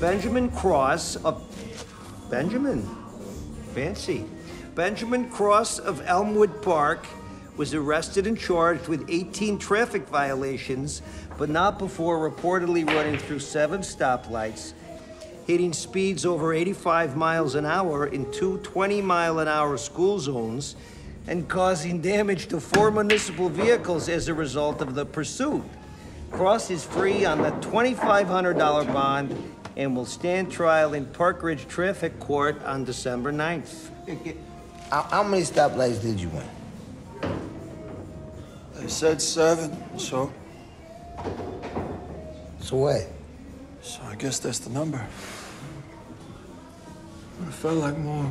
Benjamin Cross of Benjamin, fancy. Benjamin Cross of Elmwood Park was arrested and charged with 18 traffic violations, but not before reportedly running through seven stoplights, hitting speeds over 85 miles an hour in two 20 mile an hour school zones, and causing damage to four municipal vehicles as a result of the pursuit. Cross is free on the $2,500 bond and will stand trial in Park Ridge Traffic Court on December 9th. How, how many stoplights did you win? They said seven, so So what? so I guess that's the number. But it felt like more.